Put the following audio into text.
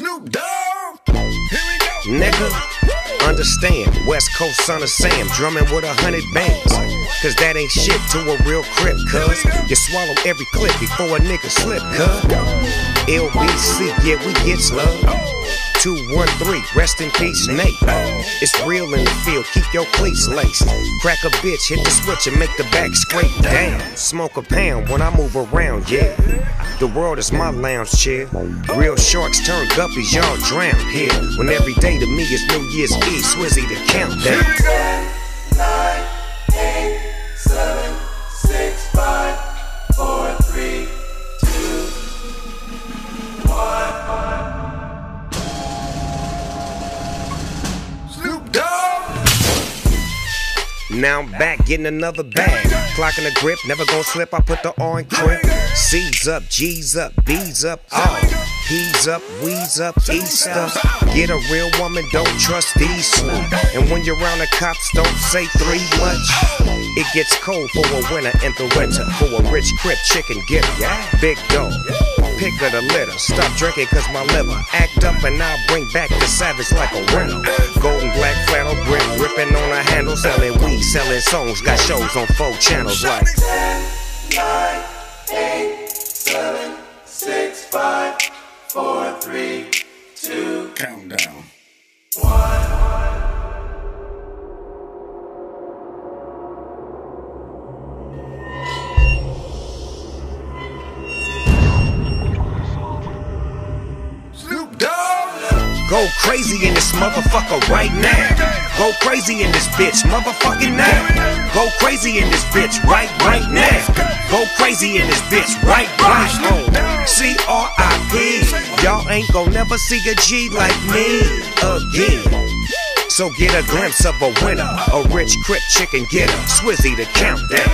Snoop Dogg. Here we go. Nigga, understand, West Coast son of Sam, drumming with a hundred bands. Cause that ain't shit to a real crip, cuz. You swallow every clip before a nigga slip, cuz. LBC, yeah, we get love. 213, rest in peace, Nate. It's real in the field, keep your cleats laced. Crack a bitch, hit the switch and make the back scrape Damn, Smoke a pound when I move around, yeah. The world is my lounge chair. Real sharks turn guppies, y'all drown here. When every day to me is New Year's Eve, Swizzy the countdown. Now I'm back getting another bag. Clocking the grip, never gonna slip. I put the in crib. C's up, G's up, B's up, oh. He's up, we's up, East up. Get a real woman, don't trust these slow. And when you're around the cops, don't say three much. It gets cold for a winter in the winter. For a rich crip chicken getter. Yeah. Big dog. Pick of the litter. Stop drinking cause my liver act up and I'll bring back the savage like a rental. Golden black flannel grip, ripping on a handle, selling selling songs. Got shows on four channels like. Ten, nine, eight, seven, six, five, four, three, two, Countdown. Snoop Dogg. Go crazy in this motherfucker right now. Go crazy in this bitch, motherfucking now. Go crazy in this bitch right, right now. Go crazy in this bitch right, right now. C R I P. Y'all ain't gon' never see a G like me again. So get a glimpse of a winner, a rich crip chicken getter, Swizzy the countdown.